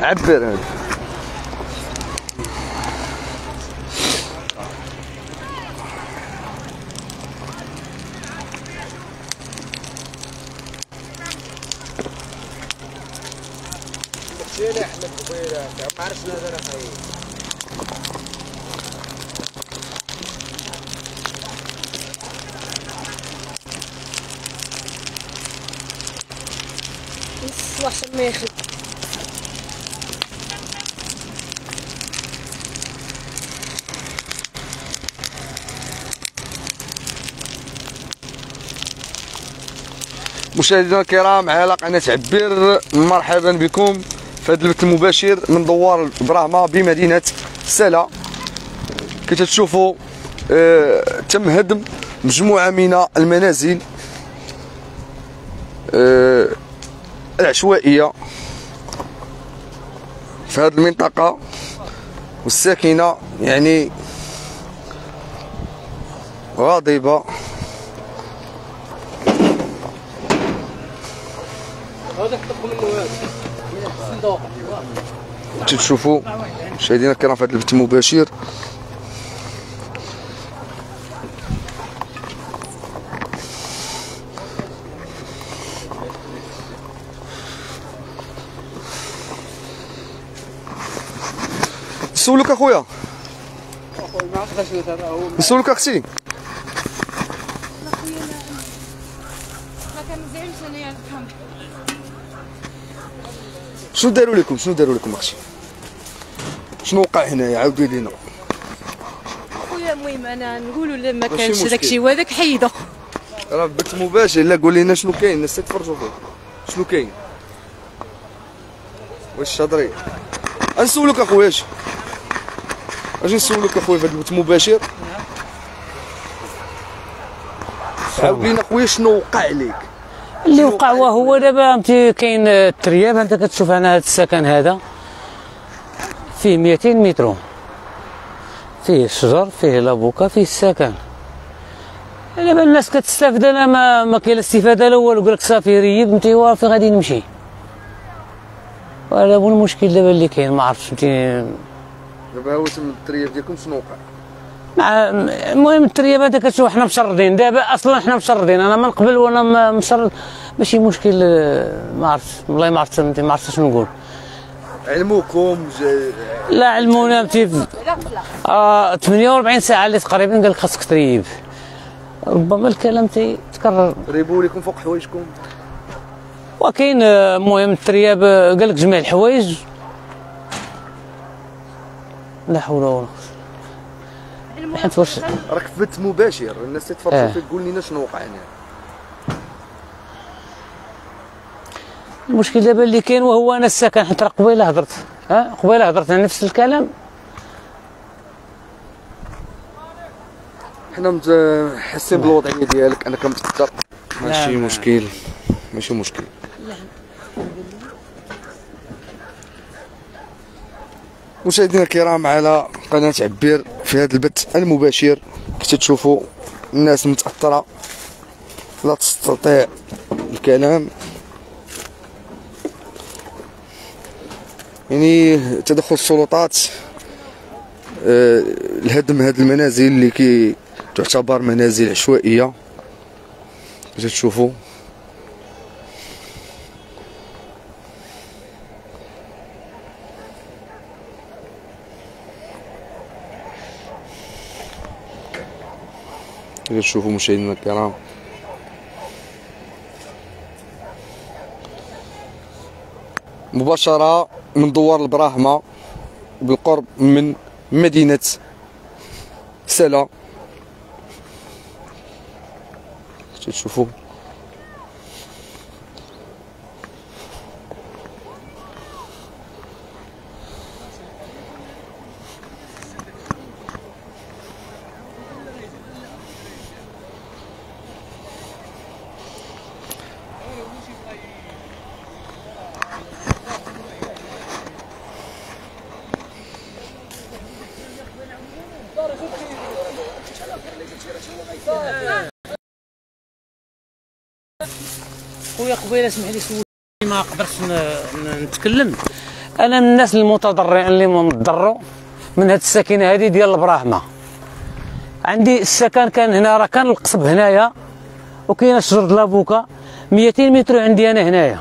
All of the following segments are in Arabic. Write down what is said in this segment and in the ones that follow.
عبر. شيل احمد قبيله ما ما مشاهدينا الكرام على قناة عبير مرحبا بكم في هذا البث المباشر من دوار البراهمة بمدينة سلا. كي تشوفوا آه تم هدم مجموعة من المنازل آه العشوائية في هذه المنطقة والساكنة يعني غاضبة تشوفوا مشاهدينا الكرام في هذا البث المباشر. نسولك أخويا. نسولك أختي ما كنزعمش انايا نفهم شنو داروا لكم شنو داروا لكم أختي شنو وقع هنايا عاودي لينا؟ خويا المهم أنا نقولوا لا ما كانش. داكشي وهذاك حيدو راه بث مباشر لا قول لنا شنو كاين الناس تتفرجوا فيه شنو كاين؟ واش شاطري نسولك أخويا اش؟ أجي نسولك أخويا في هذا البث المباشر عاود لينا أخويا شنو وقع لك اللي وقع هو هو دابا فهمتي كاين الترياب انت كتشوف أنا هذا السكن هذا؟ فيه 200 متر. فيه الشجر فيه لابوكا فيه السكن. دابا الناس كتستافد أنا ما ما كاين لا استفادة لا والو قال لك صافي ريب أنت وافي غادي نمشي. وهذا هو المشكل دابا اللي كاين ما عرفتش انت دابا هو تم الترياب ديالكم شنو وقع؟ مع المهم الترياب هذا كتشوف حنا مشردين. دابا أصلا حنا مشردين. أنا من قبل وأنا مشرد. ماشي مشكل آه، ما عرفتش. والله ما عرفت فهمتي ما عرفتش شنو نقول. علموكم ج- لا علمونا في- آه 48 ساعة اللي تقريبا قال لك خاصك تريب. ربما الكلام تيتكرر ريبوا لكم فوق حوايجكم. وكاين آه، المهم الترياب آه، قال لك جميع الحوايج. لا حول ولا قوة. حيت واش راك في بث مباشر. الناس تتفرجوا آه. فيك قول لنا شنو وقع هنا. المشكل دابا اللي كاين وهو أنا السكن حيت راه قبيلة هضرت. ها؟ قبيلة هضرت على نفس الكلام. حنا حاسين بالوضعية ديالك أنك متقدر ماشي لا. مشكل. ماشي مشكل. مشاهدينا الكرام على قناة عبير. في هذا البث المباشر كي تشوفوا الناس متأثرة لا تستطيع الكلام. يعني تدخل السلطات آه، الهدم هذه المنازل اللي كي تعتبر منازل عشوائية. كي تشوفوا مشاهدينا الكرام. مباشرة من دوار البراهمة بالقرب من مدينة سلا. تشوفوا خويا قبيلة اسمح لي سولني ما قدرتش نتكلم. أنا من الناس المتضررين اللي متضروا من هاد السكينه هذه ديال البراهمه عندي السكن كان هنا راه كان القصب هنايا وكاينة شجرة لابوكا. 200 متر عندي أنا هنايا.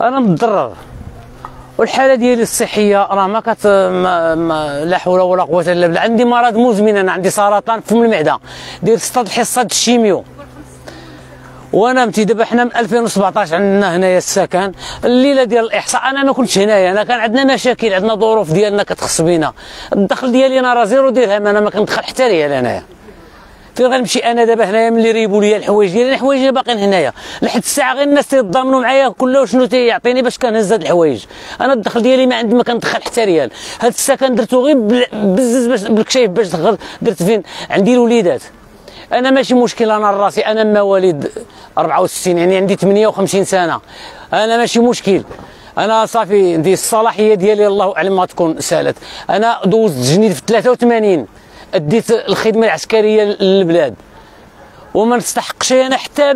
أنا متضرر. والحالة ديالي الصحية راه ما كت ما ما لا حول ولا قوة إلا بالله. عندي مرض مزمن أنا عندي سرطان في المعدة. داير ست حصة ال chimio. وأنا دابا حنا من 2017 عندنا هنايا السكن الليلة ديال الإحصاء أنا ما كنتش هنايا أنا كان عندنا مشاكل عندنا ظروف ديالنا كتخص بينا. الدخل ديالي أنا راه zéro درهم أنا ما كندخل حتى ريال انايا فين غنمشي أنا دابا هنايا ملي ريبوا لي الحوايج ديالي الحوايج باقيين هنايا. لحد الساعة غير الناس تيتضامنوا معايا كله شنو تيعطيني باش كنهز هاد الحوايج. أنا الدخل ديالي ما عندي ما كندخل حتى ريال. هاد السكن درتو غير بزز باش بالكشايف باش دخل درت فين؟ عندي الوليدات. أنا ماشي مشكل أنا راسي أنا مواليد 64 يعني عندي 58 سنة. أنا ماشي مشكل. أنا صافي دي الصلاحية ديالي الله أعلم ما تكون سالت. أنا دوزت جنيد في 83 أديت الخدمة العسكرية للبلاد. وما نستحقش أنا حتى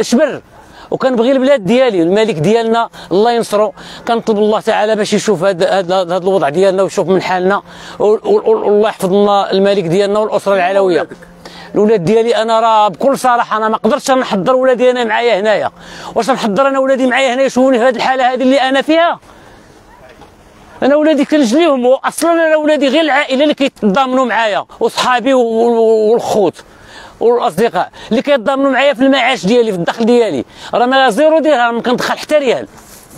شبر. وكنبغي البلاد ديالي الملك ديالنا الله ينصرو كنطلب الله تعالى باش يشوف هذا الوضع ديالنا ويشوف من حالنا. والله يحفظ لنا الملك ديالنا والأسرة العلوية. الاولاد ديالي أنا راه بكل صراحة أنا ما قدرتش نحضر ولادي أنا معايا هنايا. واش نحضر أنا ولادي معايا هنا يشوفوني في هذه الحاله هذه اللي أنا فيها. أنا ولادي كنجليهم واصلا أنا ولادي غير العائله اللي كيتضامنوا معايا وصحابي والخوت والأصدقاء اللي كيتضامنوا معايا في المعاش ديالي في الدخل ديالي. راه ما zéro درهم كندخل حتى ريال.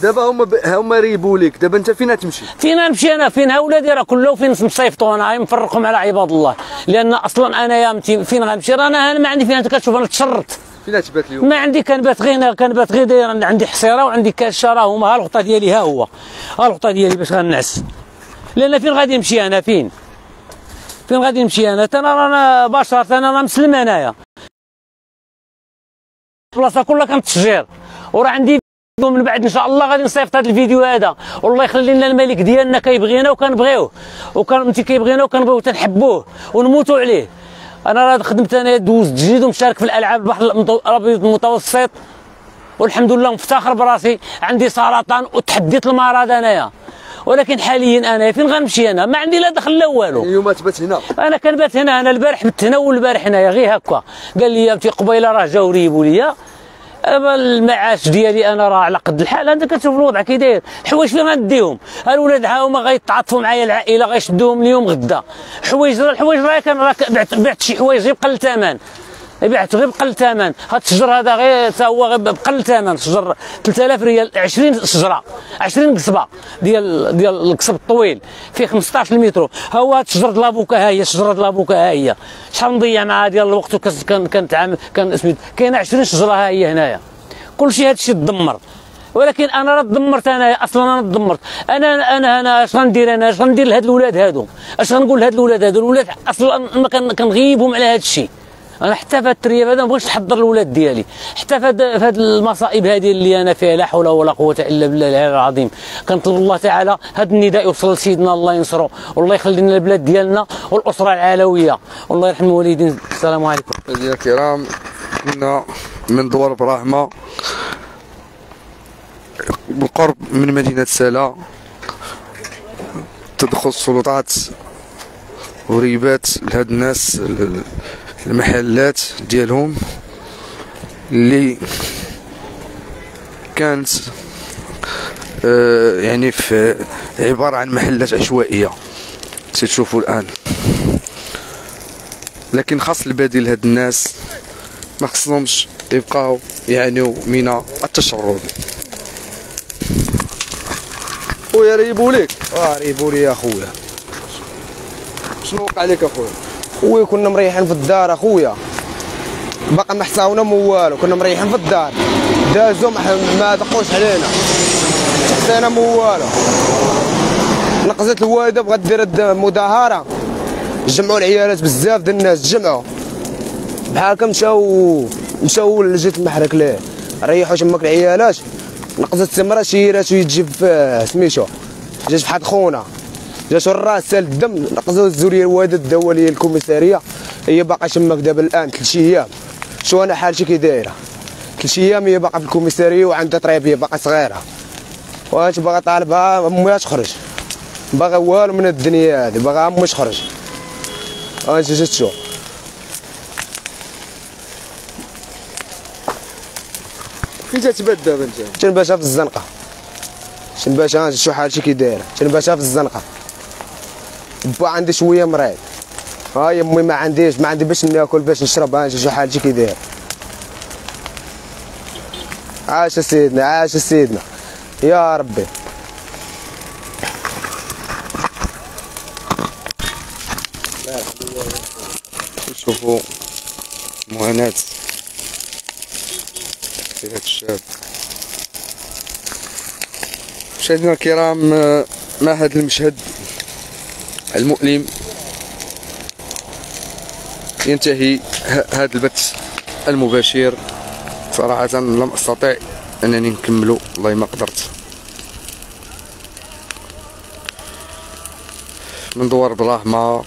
دابا هما ب... هما ريبوا لك دابا انت فين تمشي؟ فين نمشي أنا فين ولادي راه كله فين مصيفطوا أنا مفرقهم على عباد الله. لأن أصلا أنا يا متي فين غنمشي راه أنا ما عندي فين أنت كتشوف أنا تشرت فين تبات اليوم. ما عندي كنبات غير كنبات غير داير عندي حصيرة وعندي كاشة راه هما ها الغطا ديالي ها هو. ها الغطا ديالي باش غنعس. لأن فين غادي نمشي أنا؟ فين؟ فين غادي نمشي أنا؟ انا رانا بشر أنا راه مسلم أنايا. البلاصه كلها كانت تشجير. وراه عندي فيديو من بعد إن شاء الله غادي نصيفط هذا الفيديو هذا. والله يخلي لنا الملك ديالنا كيبغينا وكنبغيوه وكان كيبغينا وكنبغيو تنحبوه ونموتوا عليه. أنا راه خدمت أنا دوزت جديد ومشارك في الألعاب البحر الأبيض المتوسط. والحمد لله مفتخر براسي. عندي سرطان وتحديت المرض أنايا. ولكن حاليا أنا فين غنمشي أنا؟ ما عندي لا دخل لا والو. اليوم تبات هنا. أنا كنبات هنا أنا البارح بت هنا والبارح هنايا. غير هكا. قال لي انت قبيلة راه جاو ريبوا ليا. أما المعاش ديالي أنا راه على قد الحال. أنت كتشوف الوضع كي داير. الحوايج فين غنديهم؟ ها الولاد ها هما غيتعاطفوا معايا العائلة غيشدوهم اليوم غدا. حوايج الحوايج راه كان بعت, بعت شي حوايج غير بقل الثمن بعت غير بقل الثمن هاد الشجر هذا غير تا هو غير بقل الثمن شجر 3000 ريال 20 شجرة 20 قصبة ديال ديال القصب الطويل فيه 15 متر ها هو شجره لابوكا ها هي شجره لابوكا ها هي. شحال نضيع مع ديال الوقت؟ كنتعامل كان اسمي كاينة 20 شجرة ها هي هنايا. كل شيء هذا الشيء تدمر. ولكن أنا راه تدمرت أنا أصلا أنا تدمرت. أنا أنا أنا اش غندير أنا؟ اش غندير لهاد الاولاد هادو؟ اش غنقول لهاد الاولاد هادو؟ الاولاد أصلا ما كن- كنغيبهم على هاد الشيء أنا حتى في الترياب هذا ما بغيتش نحضر الاولاد ديالي. حتى في هاد المصائب هذه اللي أنا فيها لا حول ولا قوة إلا بالله العلي العظيم. كنطلب الله تعالى هاد النداء يوصل لسيدنا الله ينصره. والله يخلي لنا البلاد ديالنا والأسرة العلويه والله يرحم الوالدين. السلام عليكم. مشاهدينا الكرام كنا من دوار براهمة بالقرب من مدينة سلا. تدخل السلطات وريبات لهاد الناس ال- المحلات ديالهم اللي كانت آه، يعني في عبارة عن محلات عشوائية. تشوفوا الآن. لكن خاص البديل هاد الناس ما خصهمش يبقاو يعانيو من التشرد. خويا ريبوا لك آه ريبوا لي يا خويا. شنو وقع لك اخويا خويا كنا مريحين في الدار أخويا. باقي ما حصاونا مو والو كنا مريحين في الدار. دازو ما دقوش علينا. حسينا مو والو. نقزت الوالدة بغات دير مظاهره جمعوا العيالات بزاف ديال الناس جمعوا. بحال هكا مشاو مشاو لجهه المحرك ليه. ريحوا تماك العيالات. نقزت تمرة شيرات ويتجيب في سميتو. جات فحال خونا. جاتو الراس سال الدم نقزوا الزوريه الوالده داوا لي الكوميسارية. هي باقا تماك دابا الآن ثلاث أيام شو أنا حالتي كي دايرة؟ ثلاث أيام هي باقا في الكوميسارية وعندها طريبيه باقا صغيرة. واش باغا طالبها امي تخرج باغا والو من الدنيا هذه باغا امي تخرج انت جيت تشوف فين تتبات دابا أنت؟ تنباتها في الزنقة؟ تنباتها شو حالتي كي دايرة؟ تنباتها في الزنقة؟ با عندي شوية مريض. هاي أمي ما عنديش ما عندي باش ناكل باش نشرب ها شو حالتي كي داير. عاش سيدنا عاش سيدنا. يا ربي. نشوفوا معاناة في هذا الشاب. مشاهدينا الكرام آه، مع هذا المشهد. المؤلم. ينتهي هذا البث المباشر. صراحة لم أستطع أنني نكمله والله ما قدرت. من دوار براهما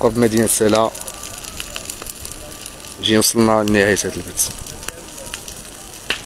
قرب مدينة سلا جينا وصلنا لنهاية هذا البث.